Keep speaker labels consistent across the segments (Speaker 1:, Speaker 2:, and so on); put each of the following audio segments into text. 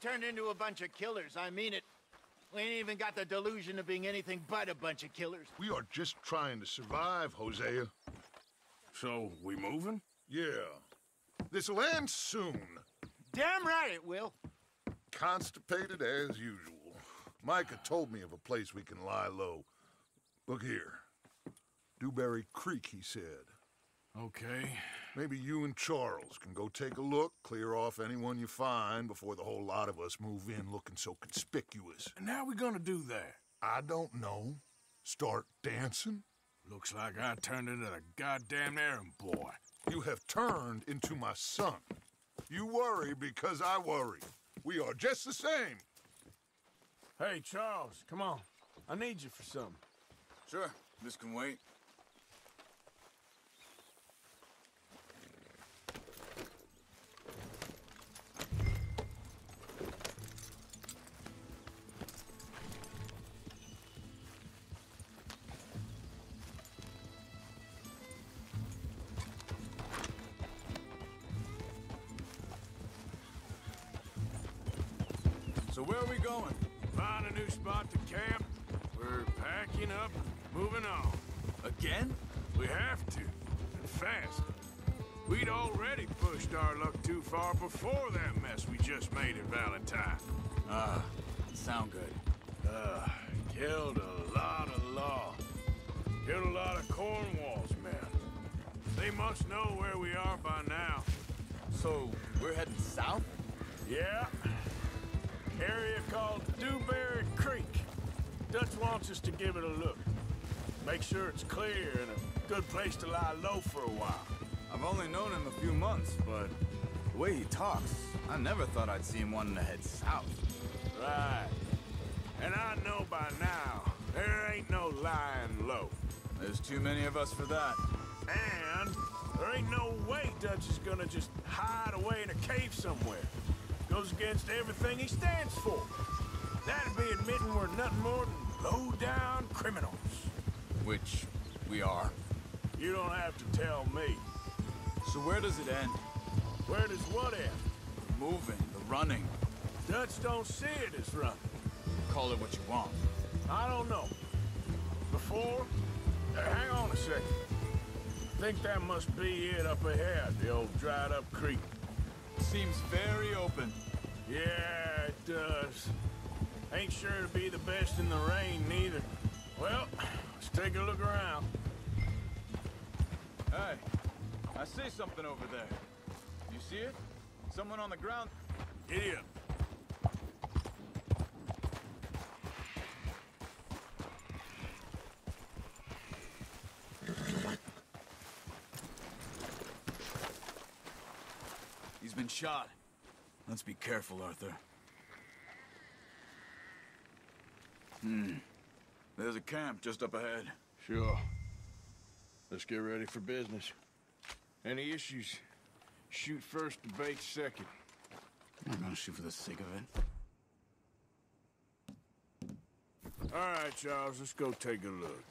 Speaker 1: turned into a bunch of killers. I mean it. We ain't even got the delusion of being anything but a bunch of killers.
Speaker 2: We are just trying to survive, Hosea.
Speaker 3: So, we moving?
Speaker 2: Yeah. This'll end soon.
Speaker 1: Damn right it will.
Speaker 2: Constipated as usual. Micah told me of a place we can lie low. Look here. Dewberry Creek, he said.
Speaker 3: Okay.
Speaker 2: Maybe you and Charles can go take a look, clear off anyone you find before the whole lot of us move in looking so conspicuous.
Speaker 3: And how we gonna do that?
Speaker 2: I don't know. Start dancing?
Speaker 3: Looks like I turned into the goddamn errand boy.
Speaker 2: You have turned into my son. You worry because I worry. We are just the same.
Speaker 3: Hey, Charles, come on. I need you for something.
Speaker 4: Sure, this can wait. So where are we going?
Speaker 3: Find a new spot to camp. We're packing up, moving on.
Speaker 4: Again?
Speaker 3: We have to, and fast. We'd already pushed our luck too far before that mess we just made at Valentine.
Speaker 4: Ah, sound good.
Speaker 3: Uh, killed a lot of law. Killed a lot of Cornwall's men. They must know where we are by now.
Speaker 4: So, we're heading south?
Speaker 3: Yeah. Area called Dewberry Creek. Dutch wants us to give it a look. Make sure it's clear and a good place to lie low for a while.
Speaker 4: I've only known him a few months, but the way he talks, I never thought I'd see him wanting to head south.
Speaker 3: Right. And I know by now, there ain't no lying low.
Speaker 4: There's too many of us for that.
Speaker 3: And there ain't no way Dutch is gonna just hide away in a cave somewhere. Goes against everything he stands for. That'd be admitting we're nothing more than low-down criminals.
Speaker 4: Which we are.
Speaker 3: You don't have to tell me.
Speaker 4: So where does it end?
Speaker 3: Where does what end?
Speaker 4: The moving, the running.
Speaker 3: Dutch don't see it as running.
Speaker 4: Call it what you want.
Speaker 3: I don't know. Before? Uh, hang on a second. Think that must be it up ahead, the old dried-up creek.
Speaker 4: Seems very open.
Speaker 3: Yeah, it does. Ain't sure to be the best in the rain, neither. Well, let's take a look around.
Speaker 4: Hey, I see something over there. You see it? Someone on the ground.
Speaker 3: Idiot.
Speaker 4: Shot. Let's be careful, Arthur. Hmm. There's a camp just up ahead.
Speaker 3: Sure. Let's get ready for business. Any issues? Shoot first, debate second.
Speaker 4: I'm not gonna shoot for the sake of it.
Speaker 3: All right, Charles, let's go take a look.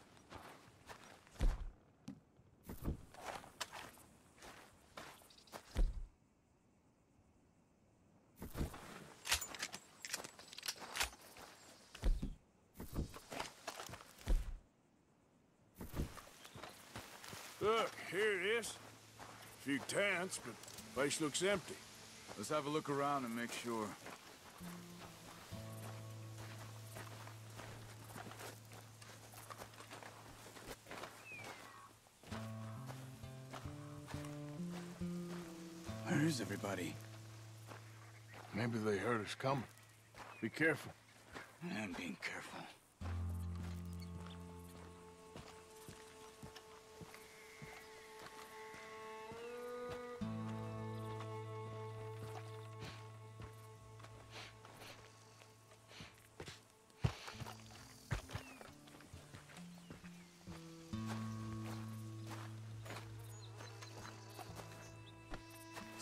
Speaker 3: Look, here it is. A tents, but place looks empty.
Speaker 4: Let's have a look around and make sure. Where is everybody?
Speaker 3: Maybe they heard us coming. Be careful.
Speaker 4: I'm being careful.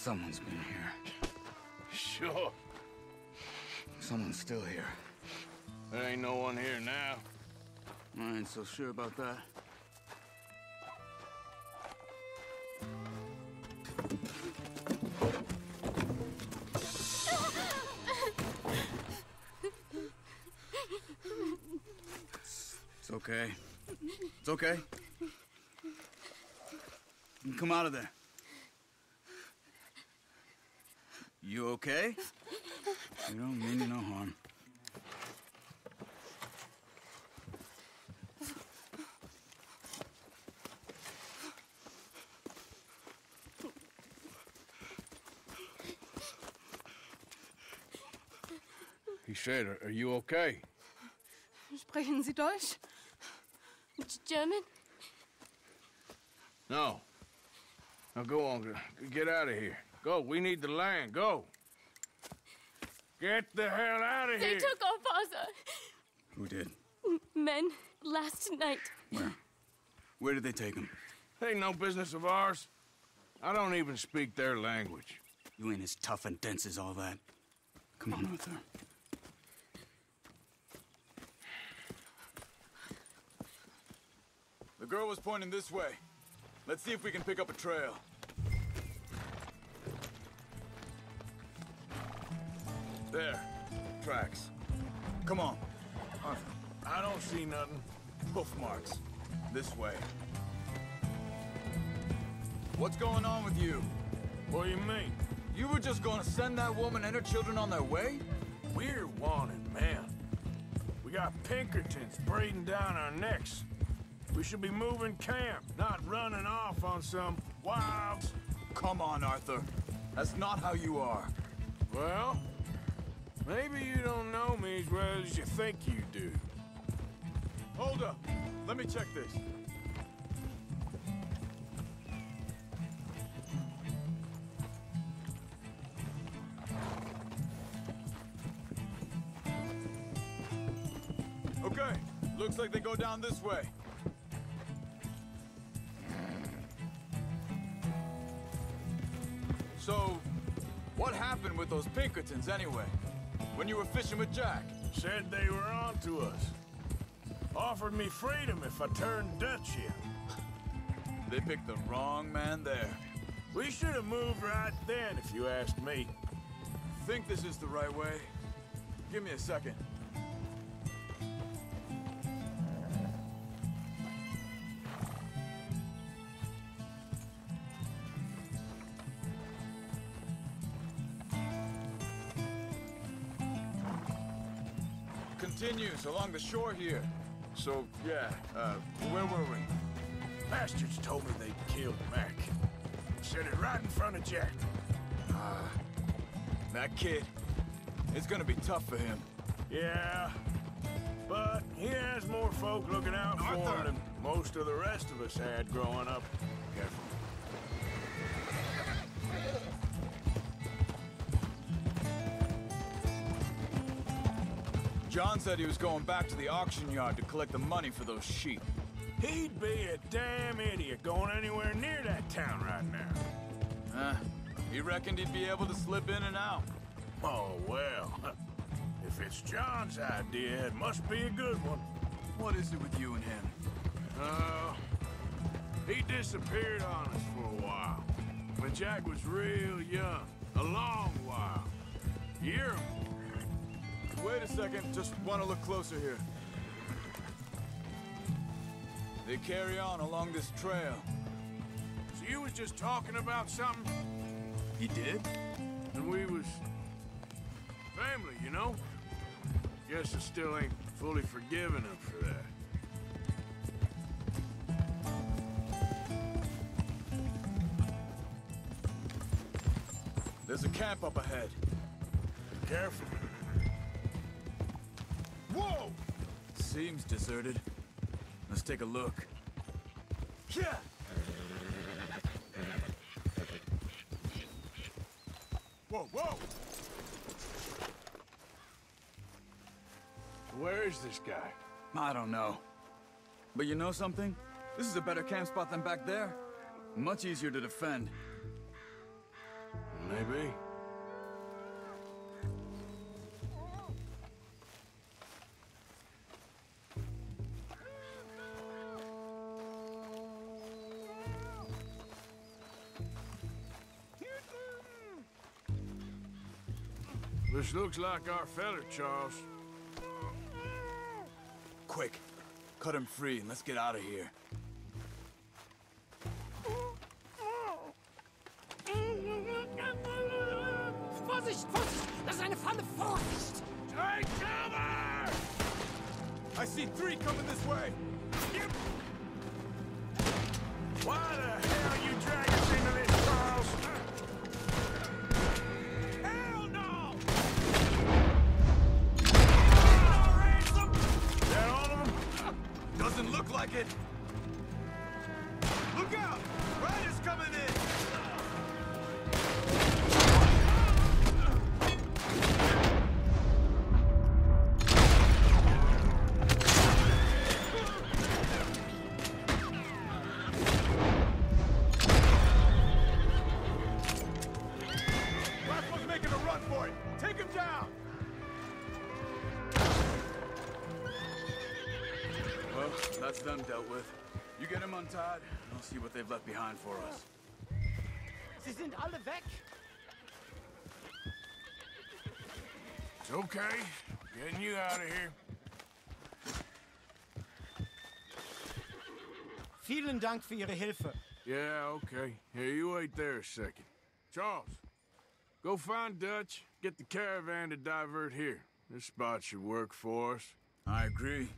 Speaker 4: Someone's been here.
Speaker 3: Sure.
Speaker 4: Someone's still here.
Speaker 3: There ain't no one here now.
Speaker 4: I ain't so sure about that. It's, okay. It's okay. You can come out of there. Okay? You don't mean you no harm.
Speaker 3: He said, are, you okay?
Speaker 5: Sprechen Sie Deutsch? German?
Speaker 3: No. Now go on. Get out of here. Go. We need the land. Go. Get the hell out of
Speaker 5: They
Speaker 3: here.
Speaker 5: They took our father.
Speaker 4: Who did?
Speaker 5: Men last night.
Speaker 4: Where? Where did they take him?
Speaker 3: Ain't no business of ours. I don't even speak their language.
Speaker 4: You ain't as tough and dense as all that. Come on, Arthur. The girl was pointing this way. Let's see if we can pick up a trail. There. Tracks. Come on. Arthur.
Speaker 3: I don't see nothing.
Speaker 4: Hoof marks. This way. What's going on with you?
Speaker 3: What do you mean?
Speaker 4: You were just gonna send that woman and her children on their way?
Speaker 3: We're wanted, man. We got Pinkertons breathing down our necks. We should be moving camp, not running off on some wild...
Speaker 4: Come on, Arthur. That's not how you are.
Speaker 3: Well, maybe you don't know me as well as you think you do.
Speaker 4: Hold up. Let me check this. Okay, looks like they go down this way. So, what happened with those Pinkertons anyway? When you were fishing with Jack?
Speaker 3: Said they were on to us. Offered me freedom if I turned Dutch in.
Speaker 4: They picked the wrong man there.
Speaker 3: We should have moved right then, if you asked me.
Speaker 4: Think this is the right way? Give me a second. Along the shore here. So, yeah, uh, where were we?
Speaker 3: Bastards told me they killed Mac. Said it right in front of Jack.
Speaker 4: That kid. It's gonna be tough for him.
Speaker 3: Yeah, but he has more folk looking out for him than most of the rest of us had growing up.
Speaker 4: John said he was going back to the auction yard to collect the money for those sheep.
Speaker 3: He'd be a damn idiot going anywhere near that town right now.
Speaker 4: Huh? He reckoned he'd be able to slip in and out.
Speaker 3: Oh, well. If it's John's idea, it must be a good one.
Speaker 4: What is it with you and him?
Speaker 3: Uh, he disappeared on us for a while. When Jack was real young. A long while. Year more.
Speaker 4: Wait a second, just want to look closer here. They carry on along this trail.
Speaker 3: So you was just talking about something,
Speaker 4: He did?
Speaker 3: and we was... family, you know? Guess I still ain't fully forgiven him for that.
Speaker 4: There's a camp up ahead.
Speaker 3: Careful.
Speaker 4: Seems deserted. Let's take a look. Yeah!
Speaker 3: Whoa, whoa! Where is this guy?
Speaker 4: I don't know. But you know something? This is a better camp spot than back there. Much easier to defend.
Speaker 3: Maybe. This looks like our feller, Charles.
Speaker 4: Quick, cut him free and let's get out of here. Dealt with. You get them untied, and I'll see what they've left behind for us.
Speaker 6: Sie sind alle weg!
Speaker 3: It's okay. Getting you out of here.
Speaker 6: Vielen Dank für Ihre Hilfe.
Speaker 3: Yeah, okay. Here, you wait there a second. Charles, go find Dutch. Get the caravan to divert here. This spot should work for us.
Speaker 4: I agree.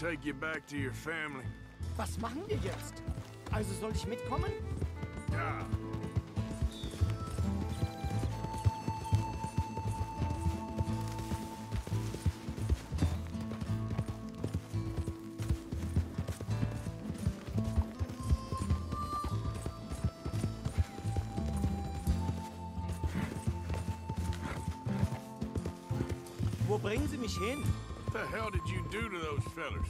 Speaker 3: Take you back to your family.
Speaker 6: Was machen wir jetzt? Also soll ich mitkommen?
Speaker 3: Ja.
Speaker 6: Wo bringen Sie mich hin?
Speaker 3: What the hell did you do to those fellers?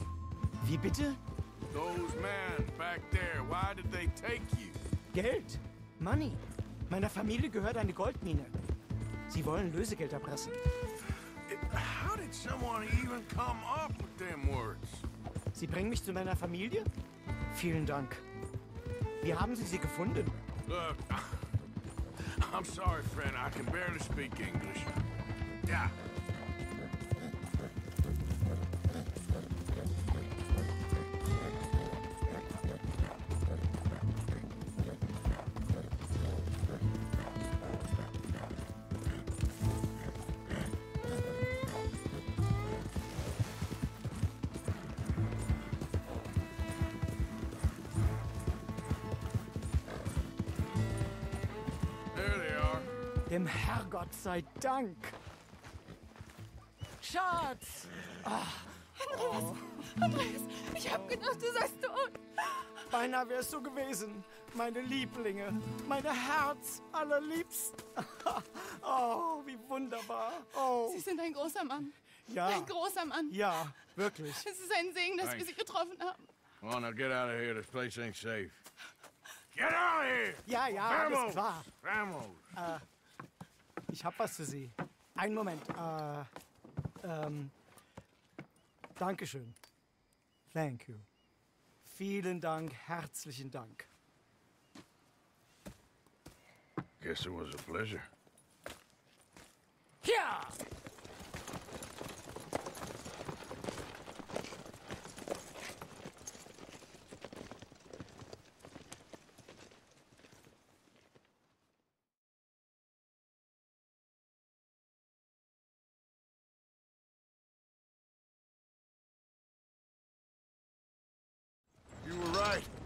Speaker 6: Wie bitte?
Speaker 3: Those men back there, why did they take you?
Speaker 6: Geld. Money. Meiner Familie gehört eine Goldmine. Sie wollen Lösegeld erpressen.
Speaker 3: How did someone even come up with them words?
Speaker 6: Sie bringen mich zu meiner Familie? Vielen Dank. Wie haben Sie sie gefunden?
Speaker 3: Look, I'm sorry, friend. I can barely speak English. Yeah.
Speaker 6: Dem Herrgott sei Dank. Schatz!
Speaker 5: Andreas! Andreas! Ich hab gedacht, du seist tot!
Speaker 6: Beinahe wär's so gewesen. Meine Lieblinge. Meine Herz allerliebsten. Oh, wie wunderbar. Oh,
Speaker 5: Sie sind ein großer Mann.
Speaker 6: ja.
Speaker 5: Ein großer Mann.
Speaker 6: Ja, wirklich.
Speaker 5: Es ist ein Segen, dass wir
Speaker 3: Thanks.
Speaker 5: Sie getroffen haben.
Speaker 3: Come on, now get out of here. This place ain't safe. Get out of here!
Speaker 6: Ja, ja, alles
Speaker 3: Vamos!
Speaker 6: klar.
Speaker 3: Vamos!
Speaker 6: Ich hab was für Sie. Einen Moment. Äh, ähm, Dankeschön. Thank you. Vielen Dank, herzlichen Dank.
Speaker 3: Guess it was a pleasure.
Speaker 6: Ja!